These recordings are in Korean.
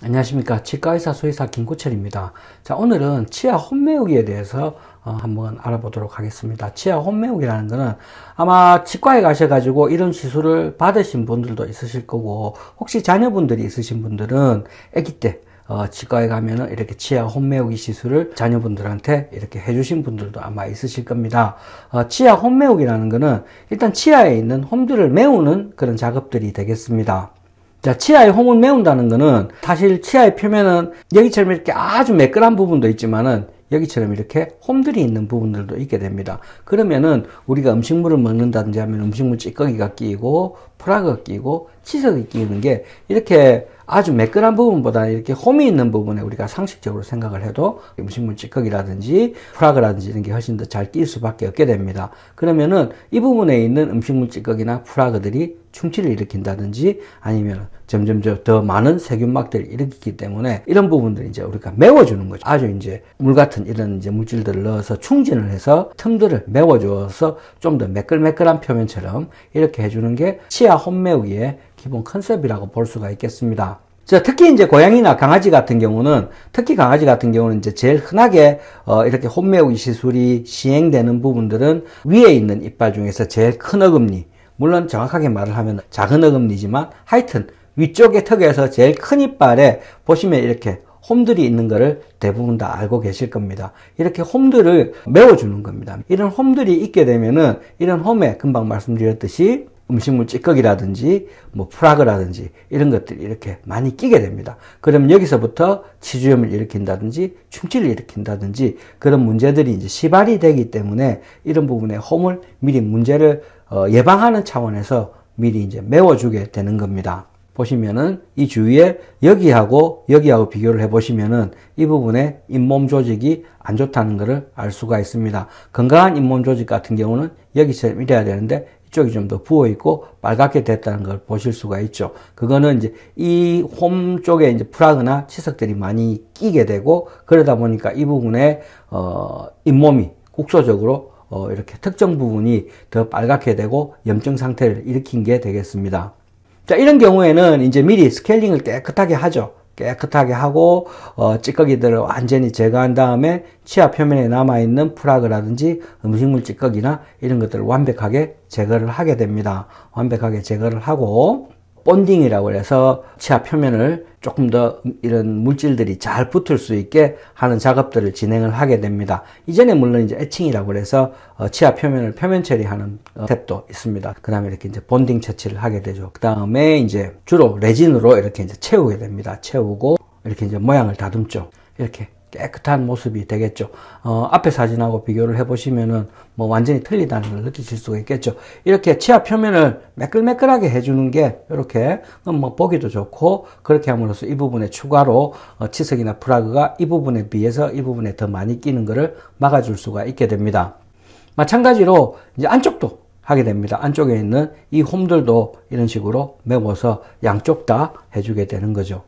안녕하십니까 치과의사 수의사 김구철입니다 자 오늘은 치아 홈메우기에 대해서 어, 한번 알아보도록 하겠습니다 치아 홈메우기라는 것은 아마 치과에 가셔 가지고 이런 시술을 받으신 분들도 있으실 거고 혹시 자녀분들이 있으신 분들은 아기 때 어, 치과에 가면은 이렇게 치아 홈메우기 시술을 자녀분들한테 이렇게 해주신 분들도 아마 있으실 겁니다. 어, 치아 홈메우기라는 것은 일단 치아에 있는 홈들을 메우는 그런 작업들이 되겠습니다. 자, 치아의 홈을 메운다는 것은 사실 치아의 표면은 여기처럼 이렇게 아주 매끈한 부분도 있지만은 여기처럼 이렇게 홈들이 있는 부분들도 있게 됩니다. 그러면은 우리가 음식물을 먹는다든지 하면 음식물 찌꺼기가 끼고 프라그가 끼고 치석이 끼는 게 이렇게 아주 매끈한 부분보다 이렇게 홈이 있는 부분에 우리가 상식적으로 생각을 해도 음식물 찌꺼기라든지 프라그라든지 이런 게 훨씬 더 잘 낄 수밖에 없게 됩니다. 그러면은 이 부분에 있는 음식물 찌꺼기나 프라그들이 충치를 일으킨다든지 아니면 점점 더 많은 세균막들을 일으키기 때문에 이런 부분들을 이제 우리가 메워주는 거죠. 아주 이제 물 같은 이런 이제 물질들을 넣어서 충진을 해서 틈들을 메워줘서 좀 더 매끌매끌한 표면처럼 이렇게 해주는 게 치아 홈메우기의 기본 컨셉이라고 볼 수가 있겠습니다. 자, 특히 이제 고양이나 강아지 같은 경우는, 특히 강아지 같은 경우는 이제 제일 흔하게, 어, 이렇게 홈메우기 시술이 시행되는 부분들은 위에 있는 이빨 중에서 제일 큰 어금니, 물론 정확하게 말을 하면 작은 어금니지만 하여튼 위쪽의 턱에서 제일 큰 이빨에 보시면 이렇게 홈들이 있는 것을 대부분 다 알고 계실 겁니다. 이렇게 홈들을 메워주는 겁니다. 이런 홈들이 있게 되면은 이런 홈에 금방 말씀드렸듯이 음식물 찌꺼기라든지 뭐 프라그라든지 이런 것들이 이렇게 많이 끼게 됩니다. 그러면 여기서부터 치주염을 일으킨다든지 충치를 일으킨다든지 그런 문제들이 이제 시발이 되기 때문에 이런 부분에 홈을 미리 문제를 어, 예방하는 차원에서 미리 이제 메워주게 되는 겁니다. 보시면은 이 주위에 여기하고 여기하고 비교를 해 보시면은 이 부분에 잇몸 조직이 안 좋다는 것을 알 수가 있습니다. 건강한 잇몸 조직 같은 경우는 여기처럼 이래야 되는데 이쪽이 좀 더 부어 있고 빨갛게 됐다는 걸 보실 수가 있죠. 그거는 이제 이 홈 쪽에 이제 프라그나 치석들이 많이 끼게 되고 그러다 보니까 이 부분에 어 잇몸이 국소적으로 어 이렇게 특정 부분이 더 빨갛게 되고 염증 상태를 일으킨 게 되겠습니다. 자, 이런 경우에는 이제 미리 스케일링을 깨끗하게 하죠. 깨끗하게 하고 어, 찌꺼기들을 완전히 제거한 다음에 치아 표면에 남아있는 프라그라든지 음식물 찌꺼기나 이런 것들을 완벽하게 제거를 하게 됩니다. 완벽하게 제거를 하고 bonding이라고 해서 치아 표면을 조금 더 이런 물질들이 잘 붙을 수 있게 하는 작업들을 진행을 하게 됩니다. 이전에 물론 이제 etching이라고 해서 어, 치아 표면을 표면 처리하는 어, 스텝도 있습니다. 그 다음에 이렇게 이제 bonding 처치를 하게 되죠. 그 다음에 이제 주로 레진으로 이렇게 이제 채우게 됩니다. 채우고 이렇게 이제 모양을 다듬죠. 이렇게 깨끗한 모습이 되겠죠. 어, 앞에 사진하고 비교를 해보시면은 뭐 완전히 틀리다는 걸 느끼실 수가 있겠죠. 이렇게 치아 표면을 매끌매끌하게 해주는 게 이렇게 뭐 보기도 좋고 그렇게 함으로써 이 부분에 추가로 어, 치석이나 프라그가 이 부분에 비해서 이 부분에 더 많이 끼는 것을 막아줄 수가 있게 됩니다. 마찬가지로 이제 안쪽도 하게 됩니다. 안쪽에 있는 이 홈들도 이런 식으로 메워서 양쪽 다 해주게 되는 거죠.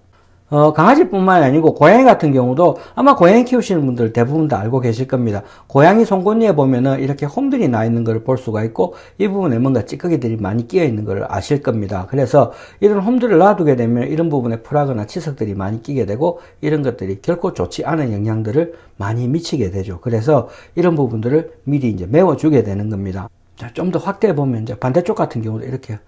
어, 강아지뿐만 아니고 고양이 같은 경우도 아마 고양이 키우시는 분들 대부분 다 알고 계실 겁니다. 고양이 송곳니에 보면은 이렇게 홈들이 나 있는 걸 볼 수가 있고 이 부분에 뭔가 찌꺼기들이 많이 끼어 있는 걸 아실 겁니다. 그래서 이런 홈들을 놔두게 되면 이런 부분에 풀하거나 치석들이 많이 끼게 되고 이런 것들이 결코 좋지 않은 영향들을 많이 미치게 되죠. 그래서 이런 부분들을 미리 이제 메워주게 되는 겁니다. 자, 좀더 확대해 보면 이제 반대쪽 같은 경우도 이렇게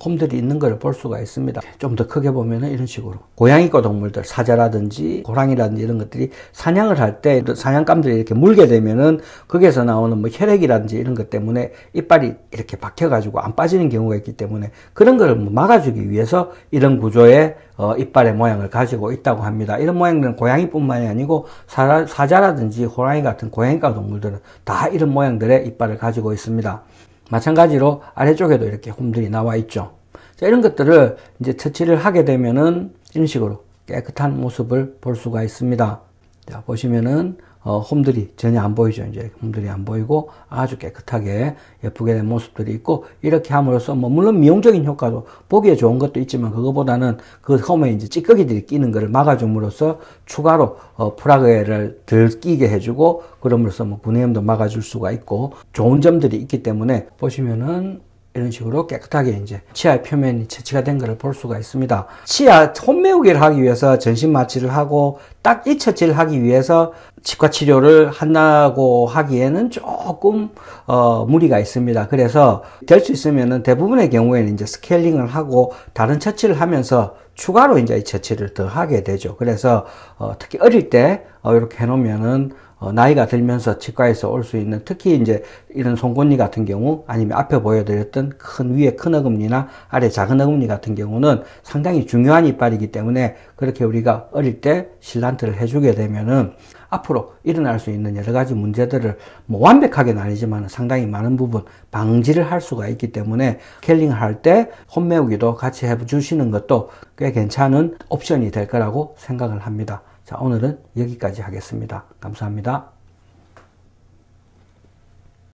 홈들이 있는 걸 볼 수가 있습니다. 좀 더 크게 보면은 이런 식으로 고양이과 동물들 사자라든지 호랑이라든지 이런 것들이 사냥을 할 때 사냥감들이 이렇게 물게 되면은 거기에서 나오는 뭐 혈액이라든지 이런 것 때문에 이빨이 이렇게 박혀가지고 안 빠지는 경우가 있기 때문에 그런 걸뭐 막아주기 위해서 이런 구조의 어, 이빨의 모양을 가지고 있다고 합니다. 이런 모양들은 고양이뿐만이 아니고 사, 사자라든지 호랑이 같은 고양이과 동물들은 다 이런 모양들의 이빨을 가지고 있습니다. 마찬가지로 아래쪽에도 이렇게 홈들이 나와 있죠. 자, 이런 것들을 이제 터치를 하게 되면은 이런 식으로 깨끗한 모습을 볼 수가 있습니다. 자, 보시면은 어, 홈들이 전혀 안 보이죠. 이제 홈들이 안 보이고 아주 깨끗하게 예쁘게 된 모습들이 있고 이렇게 함으로써 뭐 물론 미용적인 효과도 보기에 좋은 것도 있지만 그거보다는 그 홈에 이제 찌꺼기들이 끼는 것을 막아줌으로써 추가로 어, 프라그를 덜 끼게 해주고 그럼으로써 뭐 분해염도 막아줄 수가 있고 좋은 점들이 있기 때문에 보시면은 이런 식으로 깨끗하게 이제 치아 표면이 처치가 된 것을 볼 수가 있습니다. 치아 홈 메우기를 하기 위해서 전신 마취를 하고 딱 이 처치를 하기 위해서 치과 치료를 한다고 하기에는 조금 어, 무리가 있습니다. 그래서 될 수 있으면은 대부분의 경우에는 이제 스케일링을 하고 다른 처치를 하면서 추가로 이제 이 처치를 더 하게 되죠. 그래서 어, 특히 어릴 때 어, 이렇게 해놓으면은 어, 나이가 들면서 치과에서 올 수 있는 특히 이제 이런 송곳니 같은 경우 아니면 앞에 보여드렸던 큰 위에 큰 어금니나 아래 작은 어금니 같은 경우는 상당히 중요한 이빨이기 때문에 그렇게 우리가 어릴 때 실란트를 해주게 되면은 앞으로 일어날 수 있는 여러 가지 문제들을 뭐 완벽하게는 아니지만 상당히 많은 부분 방지를 할 수가 있기 때문에 캘링을 할때 홈메우기도 같이 해주시는 것도 꽤 괜찮은 옵션이 될 거라고 생각을 합니다. 자, 오늘은 여기까지 하겠습니다. 감사합니다.